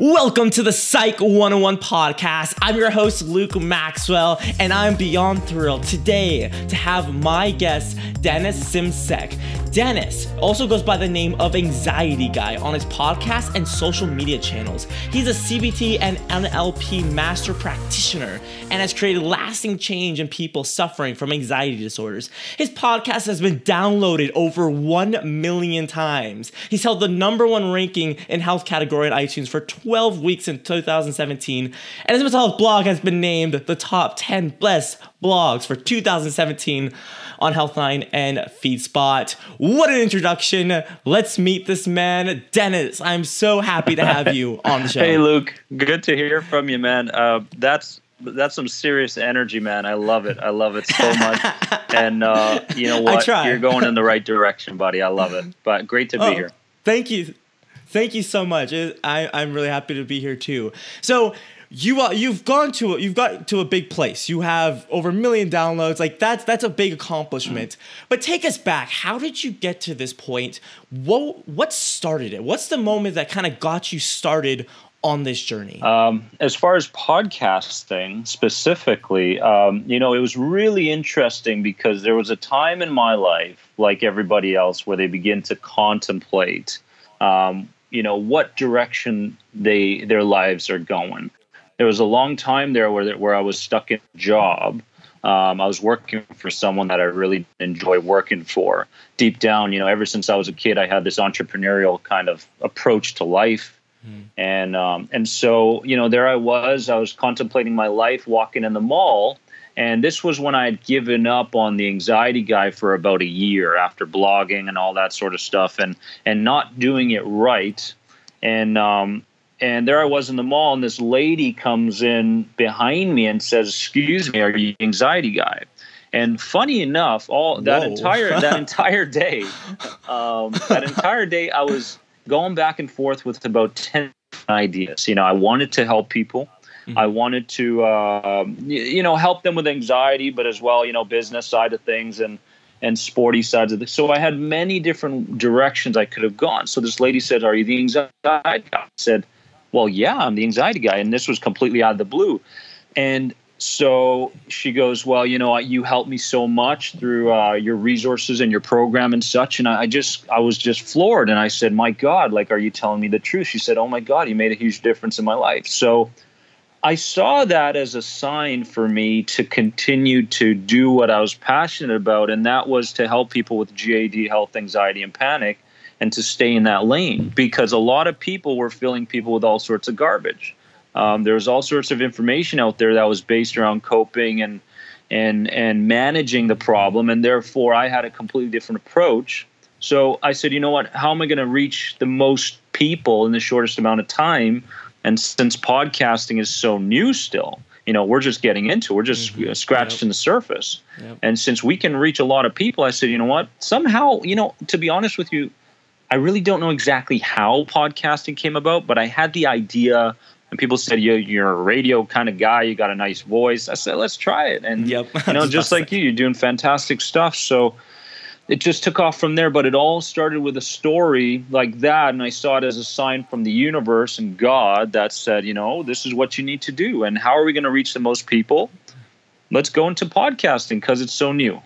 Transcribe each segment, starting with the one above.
Welcome to the Psych 101 podcast. I'm your host, Luke Maxwell, and I'm beyond thrilled today to have my guest, Dennis Simsek. Dennis also goes by the name of Anxiety Guy on his podcast and social media channels. He's a CBT and NLP master practitioner and has created lasting change in people suffering from anxiety disorders. His podcast has been downloaded over 1 million times. He's held the number one ranking in health category on iTunes for 12 weeks in 2017, and health blog has been named the top 10 best blogs for 2017 on Healthline and FeedSpot. What an introduction. Let's meet this man, Dennis. I'm so happy to have you on the show. Hey, Luke. Good to hear from you, man. Uh, that's that's some serious energy, man. I love it. I love it so much. and uh, you know what? You're going in the right direction, buddy. I love it. But great to be oh, here. Thank you. Thank you so much. I, I'm really happy to be here too. So you uh, you've gone to a, you've got to a big place. You have over a million downloads. Like that's that's a big accomplishment. But take us back. How did you get to this point? What what started it? What's the moment that kind of got you started on this journey? Um, as far as podcasting specifically, um, you know, it was really interesting because there was a time in my life, like everybody else, where they begin to contemplate, um, you know, what direction they their lives are going there was a long time there where where I was stuck in a job. Um, I was working for someone that I really enjoy working for. Deep down, you know, ever since I was a kid, I had this entrepreneurial kind of approach to life, mm. and um, and so you know, there I was. I was contemplating my life, walking in the mall, and this was when I had given up on the anxiety guy for about a year after blogging and all that sort of stuff, and and not doing it right. And um, and there I was in the mall, and this lady comes in behind me and says, "Excuse me, are you anxiety guy?" And funny enough, all that Whoa. entire that entire day, um, that entire day, I was going back and forth with about ten ideas. You know, I wanted to help people. Mm-hmm. I wanted to, uh, you know, help them with anxiety, but as well, you know, business side of things and and sporty sides of it. So I had many different directions I could have gone. So this lady said, "Are you the anxiety guy?" I said well, yeah, I'm the anxiety guy. And this was completely out of the blue. And so she goes, well, you know, you helped me so much through uh, your resources and your program and such. And I just, I was just floored. And I said, my God, like, are you telling me the truth? She said, oh my God, you made a huge difference in my life. So I saw that as a sign for me to continue to do what I was passionate about. And that was to help people with GAD, health, anxiety, and panic and to stay in that lane because a lot of people were filling people with all sorts of garbage. Um, there was all sorts of information out there that was based around coping and and and managing the problem, and therefore I had a completely different approach. So I said, you know what? How am I going to reach the most people in the shortest amount of time? And since podcasting is so new still, you know, we're just getting into, we're just mm-hmm. scratching yep. the surface. Yep. And since we can reach a lot of people, I said, you know what? Somehow, you know, to be honest with you, I really don't know exactly how podcasting came about, but I had the idea. And people said, you, you're a radio kind of guy. You got a nice voice. I said, let's try it. And, yep. you know, just like you, you're doing fantastic stuff. So it just took off from there. But it all started with a story like that. And I saw it as a sign from the universe and God that said, you know, this is what you need to do. And how are we going to reach the most people? Let's go into podcasting because it's so new.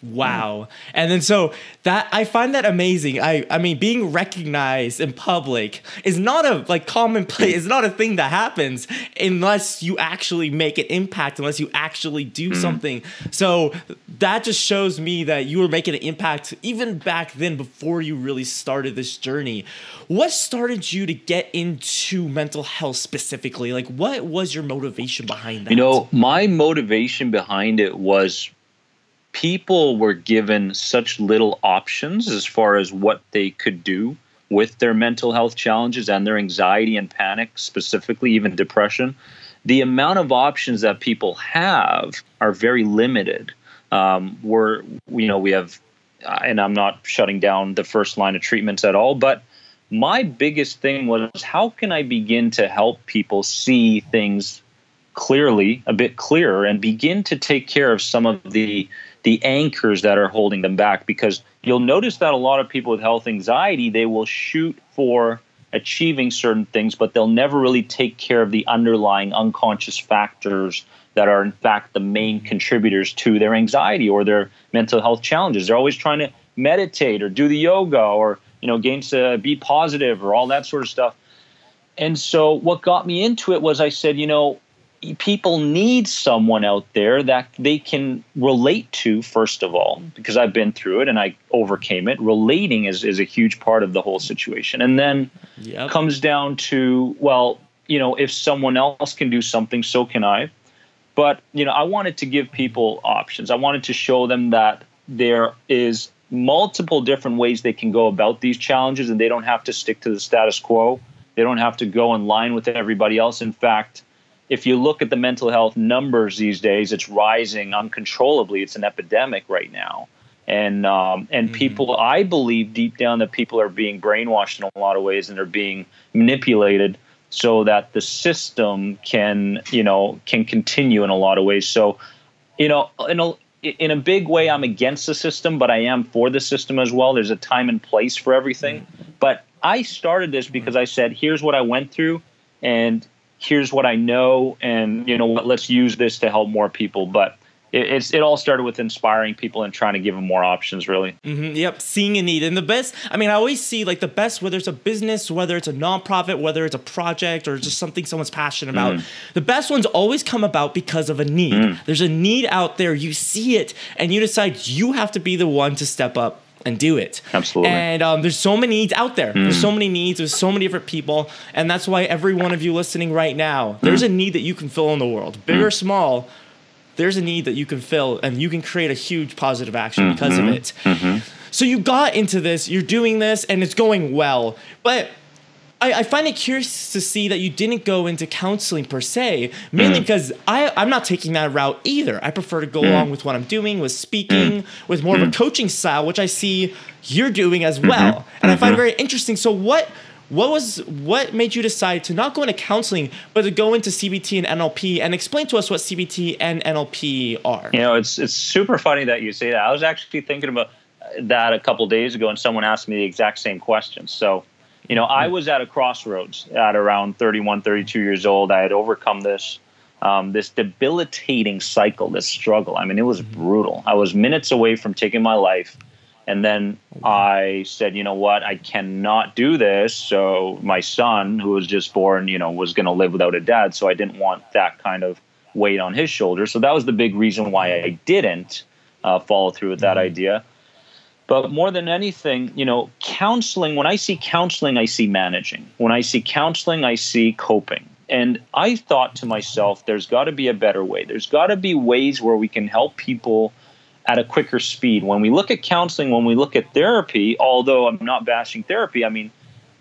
Wow. And then so that I find that amazing. I I mean being recognized in public is not a like commonplace it's not a thing that happens unless you actually make an impact unless you actually do mm. something. So that just shows me that you were making an impact even back then before you really started this journey. What started you to get into mental health specifically? Like what was your motivation behind that? You know, my motivation behind it was people were given such little options as far as what they could do with their mental health challenges and their anxiety and panic, specifically, even depression. The amount of options that people have are very limited. Um, we're, you know, we have, and I'm not shutting down the first line of treatments at all, but my biggest thing was how can I begin to help people see things clearly, a bit clearer, and begin to take care of some of the the anchors that are holding them back because you'll notice that a lot of people with health anxiety they will shoot for achieving certain things, but they'll never really take care of the underlying unconscious factors that are, in fact, the main contributors to their anxiety or their mental health challenges. They're always trying to meditate or do the yoga or you know gain to be positive or all that sort of stuff. And so, what got me into it was I said, you know, people need someone out there that they can relate to first of all because i've been through it and i overcame it. Relating is, is a huge part of the whole situation. And then yep. comes down to well you know if someone else can do something so can i. But you know i wanted to give people options. I wanted to show them that there is multiple different ways they can go about these challenges and they don't have to stick to the status quo. They don't have to go in line with everybody else. In fact if you look at the mental health numbers these days, it's rising uncontrollably. It's an epidemic right now. And um, and mm-hmm. people, I believe deep down that people are being brainwashed in a lot of ways, and they're being manipulated so that the system can, you know, can continue in a lot of ways. So, you know, in a in a big way, I'm against the system, but I am for the system as well. There's a time and place for everything. Mm-hmm. But I started this because I said, here's what I went through, and here's what I know, and you know what, let's use this to help more people. But it, it's it all started with inspiring people and trying to give them more options. Really. Mm-hmm, yep, seeing a need, and the best. I mean, I always see like the best, whether it's a business, whether it's a nonprofit, whether it's a project, or just something someone's passionate about. Mm. The best ones always come about because of a need. Mm. There's a need out there. You see it, and you decide you have to be the one to step up and do it. Absolutely. And um, there's so many needs out there. Mm. There's so many needs. There's so many different people, and that's why every one of you listening right now, there's mm. a need that you can fill in the world, big mm. or small. There's a need that you can fill, and you can create a huge positive action mm-hmm. because of it. Mm-hmm. So you got into this, you're doing this, and it's going well. But I, I, find it curious to see that you didn't go into counseling per se, mainly mm. because I, I'm not taking that route either. I prefer to go mm. along with what I'm doing, with speaking, mm. with more of a mm. coaching style, which I see you're doing as mm-hmm. well. Mm-hmm. And I find mm-hmm. very interesting. So what what was what made you decide to not go into counseling but to go into CBT and NLP and explain to us what CBT and NLP are? You know, it's it's super funny that you say that. I was actually thinking about that a couple days ago and someone asked me the exact same question. So you know, I was at a crossroads at around 31, 32 years old. I had overcome this um, this debilitating cycle, this struggle. I mean, it was brutal. I was minutes away from taking my life. And then I said, you know what, I cannot do this. So my son, who was just born, you know, was going to live without a dad. So I didn't want that kind of weight on his shoulders. So that was the big reason why I didn't uh, follow through with that mm-hmm. idea. But more than anything, you know, counseling, when I see counseling, I see managing. When I see counseling, I see coping. And I thought to myself, there's got to be a better way. There's got to be ways where we can help people at a quicker speed. When we look at counseling, when we look at therapy, although I'm not bashing therapy, I mean,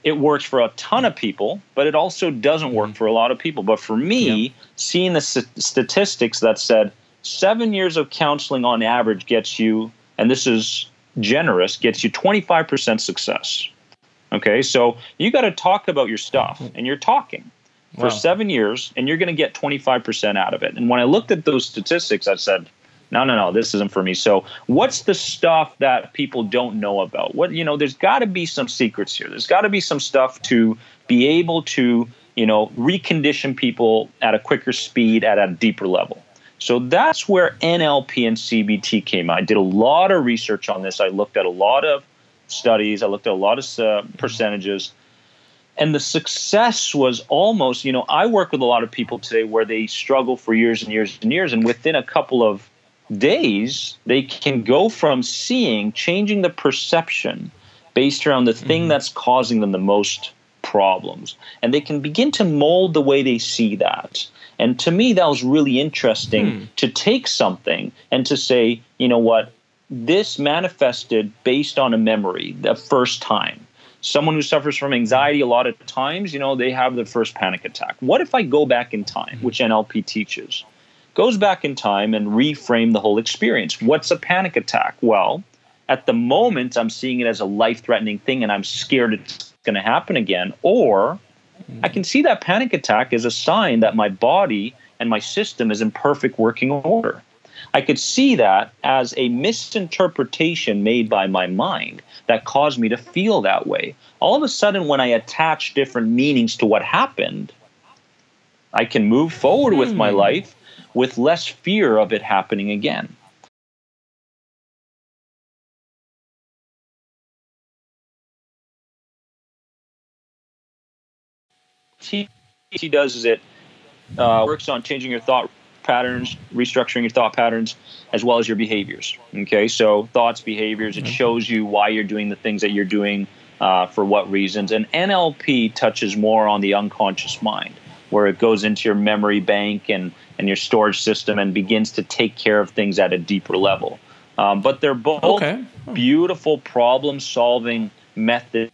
it works for a ton of people, but it also doesn't work mm-hmm. for a lot of people. But for me, seeing the st- statistics that said seven years of counseling on average gets you, and this is generous gets you 25% success. Okay, so you got to talk about your stuff, and you're talking for wow. seven years, and you're going to get 25% out of it. And when I looked at those statistics, I said, no, no, no, this isn't for me. So, what's the stuff that people don't know about? What, you know, there's got to be some secrets here. There's got to be some stuff to be able to, you know, recondition people at a quicker speed at a deeper level. So that's where NLP and CBT came out. I did a lot of research on this. I looked at a lot of studies, I looked at a lot of uh, percentages. And the success was almost, you know, I work with a lot of people today where they struggle for years and years and years. And within a couple of days, they can go from seeing, changing the perception based around the thing mm-hmm. that's causing them the most problems. And they can begin to mold the way they see that. And to me, that was really interesting hmm. to take something and to say, you know what, this manifested based on a memory the first time. Someone who suffers from anxiety, a lot of times, you know, they have the first panic attack. What if I go back in time, which NLP teaches? Goes back in time and reframe the whole experience. What's a panic attack? Well, at the moment, I'm seeing it as a life threatening thing and I'm scared it's going to happen again. Or I can see that panic attack as a sign that my body and my system is in perfect working order. I could see that as a misinterpretation made by my mind that caused me to feel that way. All of a sudden, when I attach different meanings to what happened, I can move forward with my Hmm. life with less fear of it happening again. He, he does is it uh, works on changing your thought patterns, restructuring your thought patterns, as well as your behaviors. Okay, so thoughts, behaviors, it shows you why you're doing the things that you're doing, uh, for what reasons. And NLP touches more on the unconscious mind, where it goes into your memory bank and, and your storage system and begins to take care of things at a deeper level. Um, but they're both Okay. beautiful problem solving methods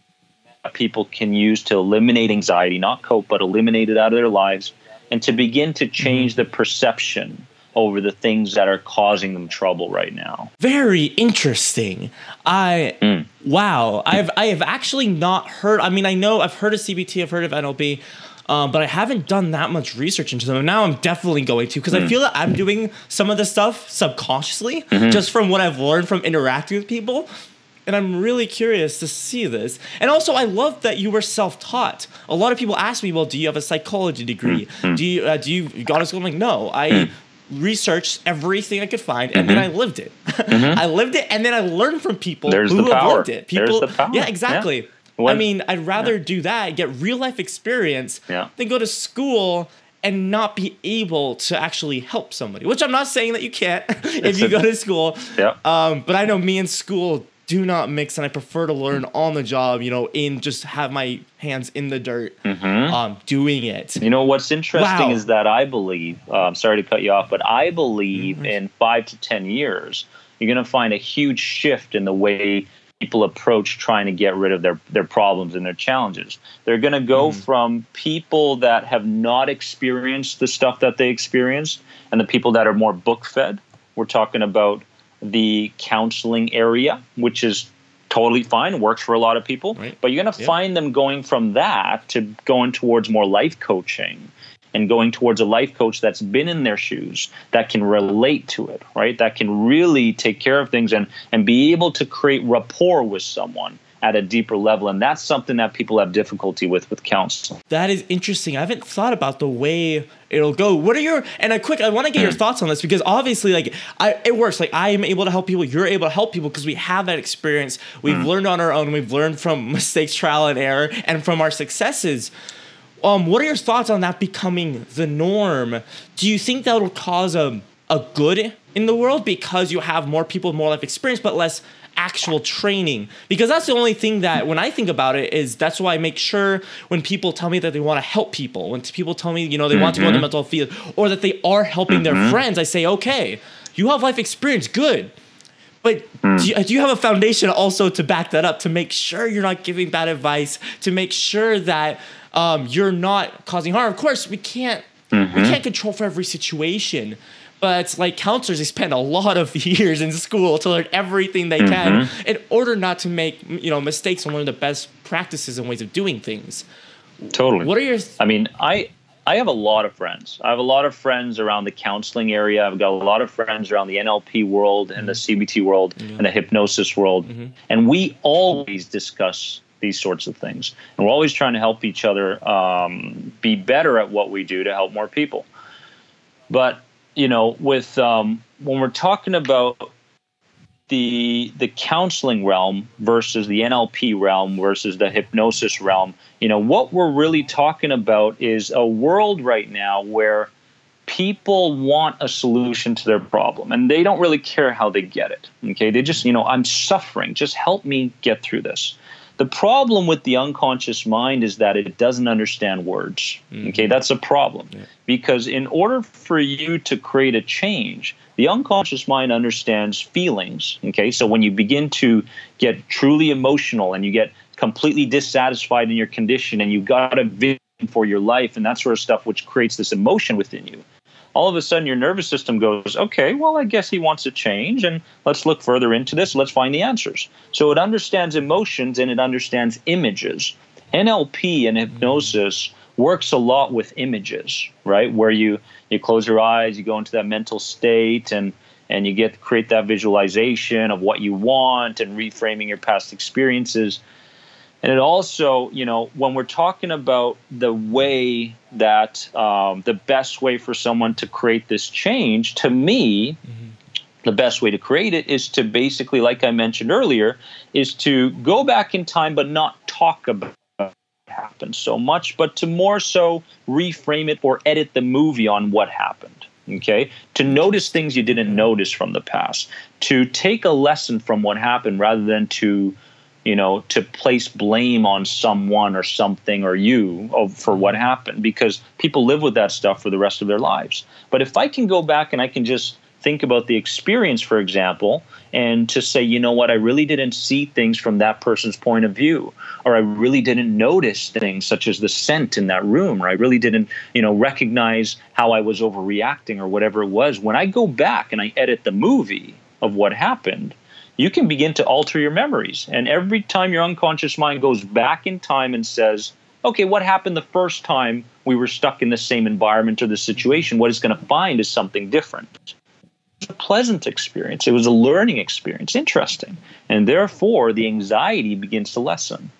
people can use to eliminate anxiety, not cope, but eliminate it out of their lives, and to begin to change the perception over the things that are causing them trouble right now. Very interesting. I Mm. wow. I've I have actually not heard. I mean, I know I've heard of CBT. I've heard of NLP. Um, but I haven't done that much research into them. Now I'm definitely going to because I feel that I'm doing some of the stuff subconsciously just from what I've learned from interacting with people. And I'm really curious to see this. And also, I love that you were self-taught. A lot of people ask me, "Well, do you have a psychology degree? Mm, mm. Do you uh, do you go to school?" I'm like, "No, I mm. researched everything I could find, and then mm-hmm. I lived it. Mm-hmm. I lived it, and then I learned from people There's who have lived it. There's People, the power. yeah, exactly. Yeah. I mean, I'd rather do that, get real life experience, Yeah. than go to school and not be able to actually help somebody. Which I'm not saying that you can't if It's you a- go to school. Yeah. Um, but I know me and school do not mix, and I prefer to learn on the job. You know, in just have my hands in the dirt, um, doing it. You know what's interesting Wow. is that I believe. Uh, I'm sorry to cut you off, but I believe Mm-hmm. in five to ten years, you're going to find a huge shift in the way people approach trying to get rid of their their problems and their challenges. They're going to go Mm-hmm. from people that have not experienced the stuff that they experienced, and the people that are more book fed. We're talking about the counseling area, which is totally fine, works for a lot of people. Right. But you're going to Yep. find them going from that to going towards more life coaching and going towards a life coach that's been in their shoes that can relate to it, right? That can really take care of things and and be able to create rapport with someone at a deeper level and that's something that people have difficulty with with counseling. That is interesting. I haven't thought about the way it'll go. What are your and a quick? I want to get your thoughts on this because obviously, like, I it works. Like, I am able to help people. You're able to help people because we have that experience. We've learned on our own. We've learned from mistakes, trial and error, and from our successes. Um, what are your thoughts on that becoming the norm? Do you think that will cause a a good in the world because you have more people with more life experience, but less actual training? Because that's the only thing that when I think about it is that's why I make sure when people tell me that they want to help people, when people tell me you know they want to go in the mm-hmm. mental field or that they are helping their mm-hmm. friends, I say okay, you have life experience, good. But mm. do, you, do you have a foundation also to back that up to make sure you're not giving bad advice, to make sure that um, you're not causing harm? Of course, we can't we mm-hmm. can't control for every situation, but like counselors, they spend a lot of years in school to learn everything they can mm-hmm. in order not to make you know mistakes and learn the best practices and ways of doing things. Totally. What are your I mean, I I have a lot of friends. I have a lot of friends around the counseling area. I've got a lot of friends around the NLP world and the mm-hmm. CBT world and the hypnosis world. Mm-hmm. And we always discuss these sorts of things. And we're always trying to help each other um, be better at what we do to help more people. But you know, with um, when we're talking about the the counseling realm versus the NLP realm versus the hypnosis realm, you know, what we're really talking about is a world right now where people want a solution to their problem and they don't really care how they get it. Okay? They just, you know, I'm suffering, just help me get through this. The problem with the unconscious mind is that it doesn't understand words. Mm-hmm. Okay, that's a problem. Because in order for you to create a change, the unconscious mind understands feelings. Okay, so when you begin to get truly emotional and you get completely dissatisfied in your condition and you've got a vision for your life and that sort of stuff, which creates this emotion within you, all of a sudden your nervous system goes, okay, well, I guess he wants to change, and let's look further into this. Let's find the answers. So it understands emotions and it understands images. NLP and hypnosis works a lot with images, right? Where you you close your eyes, you go into that mental state, and and you get create that visualization of what you want and reframing your past experiences. And it also, you know, when we're talking about the way that um, the best way for someone to create this change, to me, mm-hmm. the best way to create it is to basically, like I mentioned earlier, is to go back in time but not talk about what happened so much, but to more so reframe it or edit the movie on what happened okay? To notice things you didn't notice from the past. To take a lesson from what happened rather than to you know to place blame on someone or something or you for what happened because people live with that stuff for the rest of their lives but if i can go back and i can just think about the experience, for example, and to say, you know what, I really didn't see things from that person's point of view, or I really didn't notice things such as the scent in that room, or I really didn't, you know, recognize how I was overreacting or whatever it was. When I go back and I edit the movie of what happened, you can begin to alter your memories. And every time your unconscious mind goes back in time and says, okay, what happened the first time we were stuck in the same environment or the situation? What it's going to find is something different It's a pleasant experience. It was a learning experience, interesting. And therefore, the anxiety begins to lessen.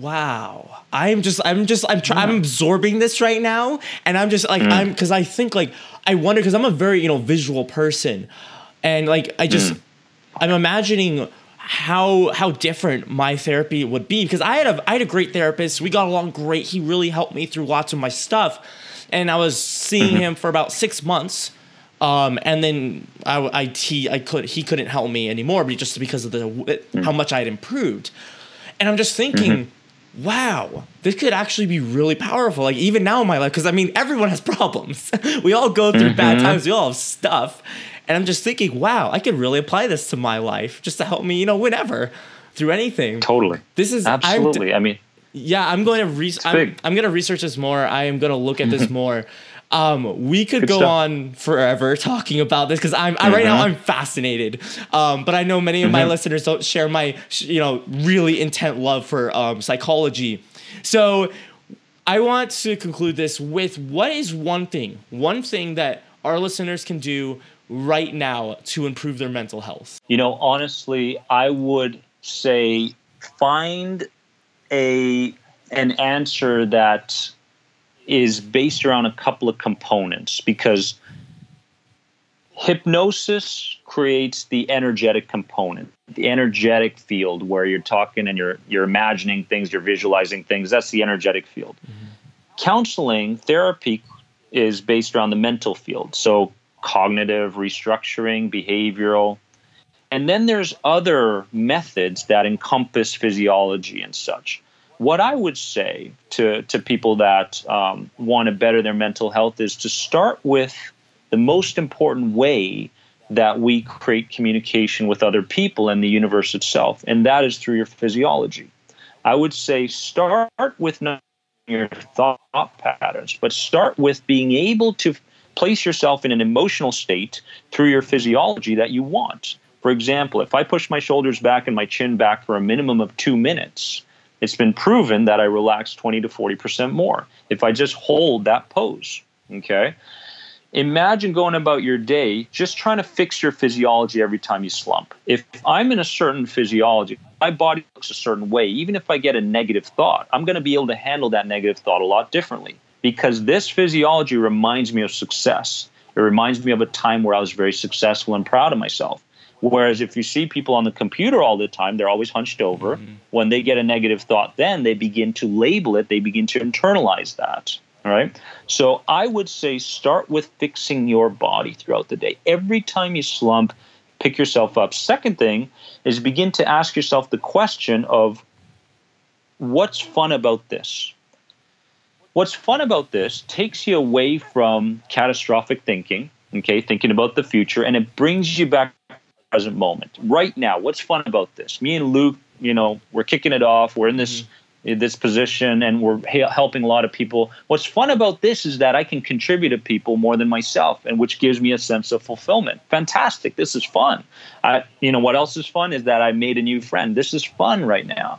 Wow. I'm just I'm just I'm try, I'm absorbing this right now and I'm just like mm. I'm cuz I think like I wonder cuz I'm a very, you know, visual person and like I just mm. I'm imagining how how different my therapy would be because I had a I had a great therapist. We got along great. He really helped me through lots of my stuff. And I was seeing mm-hmm. him for about 6 months um, and then I, I, he, I could, he couldn't help me anymore, but just because of the mm-hmm. how much I had improved. And I'm just thinking, mm-hmm. wow, this could actually be really powerful. Like even now in my life, because I mean, everyone has problems. we all go through mm-hmm. bad times. We all have stuff. And I'm just thinking, wow, I could really apply this to my life just to help me, you know, whenever through anything. Totally. This is absolutely. I mean, yeah, I'm going to re- I'm, I'm, going to research this more. I am going to look at this more. Um, we could Good go stuff. on forever talking about this because I'm mm-hmm. right now mm-hmm. I'm fascinated. Um, but I know many of mm-hmm. my listeners don't share my you know really intent love for um, psychology. So I want to conclude this with what is one thing, one thing that our listeners can do right now to improve their mental health. You know, honestly, I would say find a an answer that is based around a couple of components because hypnosis creates the energetic component the energetic field where you're talking and you're you're imagining things you're visualizing things that's the energetic field mm-hmm. counseling therapy is based around the mental field so cognitive restructuring behavioral and then there's other methods that encompass physiology and such what I would say to, to people that um, want to better their mental health is to start with the most important way that we create communication with other people and the universe itself, and that is through your physiology. I would say start with not your thought patterns, but start with being able to place yourself in an emotional state through your physiology that you want. For example, if I push my shoulders back and my chin back for a minimum of two minutes, it's been proven that I relax 20 to 40% more if I just hold that pose. Okay. Imagine going about your day just trying to fix your physiology every time you slump. If I'm in a certain physiology, my body looks a certain way, even if I get a negative thought, I'm going to be able to handle that negative thought a lot differently because this physiology reminds me of success. It reminds me of a time where I was very successful and proud of myself. Whereas if you see people on the computer all the time, they're always hunched over. Mm-hmm. When they get a negative thought, then they begin to label it, they begin to internalize that. All right. So I would say start with fixing your body throughout the day. Every time you slump, pick yourself up. Second thing is begin to ask yourself the question of what's fun about this? What's fun about this takes you away from catastrophic thinking, okay, thinking about the future, and it brings you back to the present moment. Right now, what's fun about this? Me and Luke, you know, we're kicking it off. We're in this mm-hmm. in this position, and we're helping a lot of people. What's fun about this is that I can contribute to people more than myself, and which gives me a sense of fulfillment. Fantastic! This is fun. I, you know, what else is fun is that I made a new friend. This is fun right now.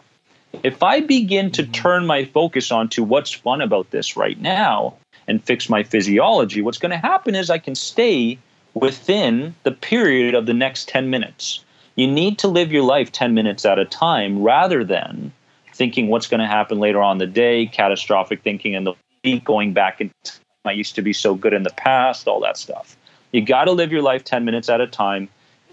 If I begin to mm-hmm. turn my focus onto what's fun about this right now and fix my physiology, what's going to happen is I can stay within the period of the next 10 minutes. You need to live your life 10 minutes at a time rather than thinking what's going to happen later on the day, catastrophic thinking in the week, going back and I used to be so good in the past, all that stuff. You got to live your life 10 minutes at a time.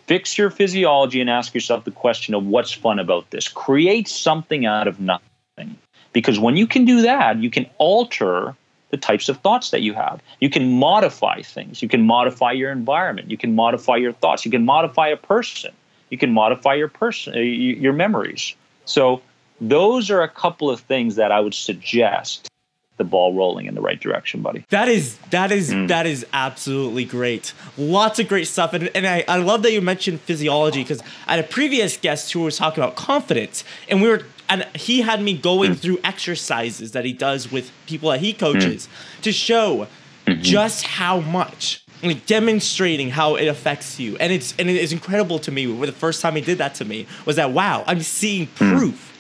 Fix your physiology and ask yourself the question of what's fun about this. Create something out of nothing. Because when you can do that, you can alter the types of thoughts that you have. You can modify things. You can modify your environment. You can modify your thoughts. You can modify a person. You can modify your person, uh, your memories. So those are a couple of things that I would suggest the ball rolling in the right direction, buddy. That is that is mm. that is absolutely great. Lots of great stuff, and, and I, I love that you mentioned physiology because I had a previous guest who was talking about confidence, and we were and he had me going mm. through exercises that he does with people that he coaches mm. to show mm-hmm. just how much like demonstrating how it affects you and it's and it is incredible to me the first time he did that to me was that wow i'm seeing mm. proof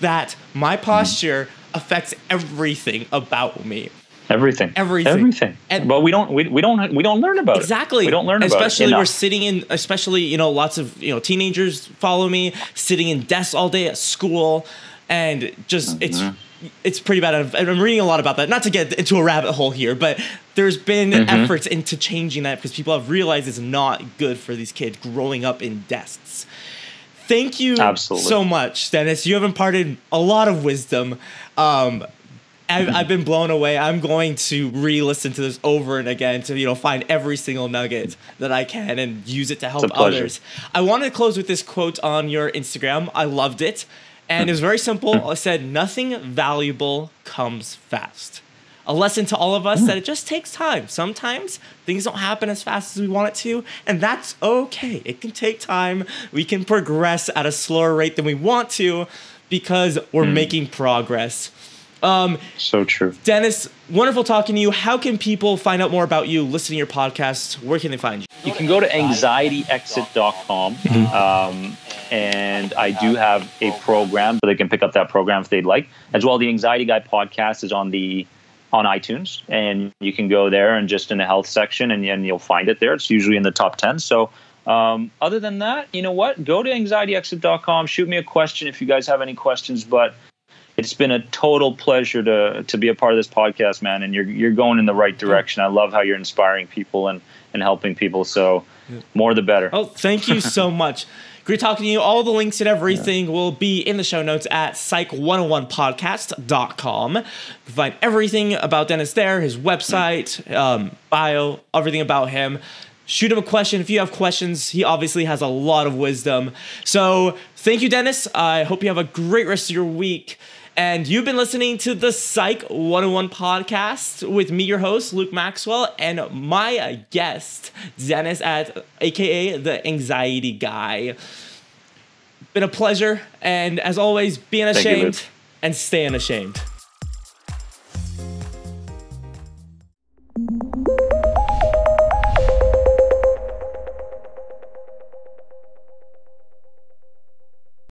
that my posture affects everything about me. Everything. Everything. Everything. And, but we don't we, we don't we don't learn about exactly. it. Exactly. We don't learn about especially it. Especially we're sitting in especially, you know, lots of, you know, teenagers follow me, sitting in desks all day at school and just mm-hmm. it's it's pretty bad. I'm reading a lot about that. Not to get into a rabbit hole here, but there's been mm-hmm. efforts into changing that because people have realized it's not good for these kids growing up in desks. Thank you Absolutely. so much, Dennis. You have imparted a lot of wisdom. Um, I've, I've, been blown away. I'm going to re-listen to this over and again to you know find every single nugget that I can and use it to help others. I wanted to close with this quote on your Instagram. I loved it, and it was very simple. I said, "Nothing valuable comes fast." A lesson to all of us that it just takes time. Sometimes things don't happen as fast as we want it to, and that's okay. It can take time. We can progress at a slower rate than we want to because we're mm. making progress. Um, so true. Dennis, wonderful talking to you. How can people find out more about you, listen to your podcast? Where can they find you? You can go to anxietyexit.com. Mm-hmm. Um, and I do have a program so they can pick up that program if they'd like. As well, the Anxiety Guy podcast is on the on iTunes, and you can go there and just in the health section, and, and you'll find it there. It's usually in the top ten. So, um, other than that, you know what? Go to anxietyexit.com. Shoot me a question if you guys have any questions. But it's been a total pleasure to to be a part of this podcast, man. And you're you're going in the right direction. I love how you're inspiring people and and helping people. So, more the better. Oh, thank you so much. Great talking to you. All the links and everything yeah. will be in the show notes at psych101podcast.com. You can find everything about Dennis there, his website, um, bio, everything about him. Shoot him a question if you have questions. He obviously has a lot of wisdom. So, thank you, Dennis. I hope you have a great rest of your week. And you've been listening to the Psych 101 podcast with me, your host, Luke Maxwell, and my guest, Dennis at aka the anxiety guy. Been a pleasure, and as always, be unashamed you, and stay unashamed.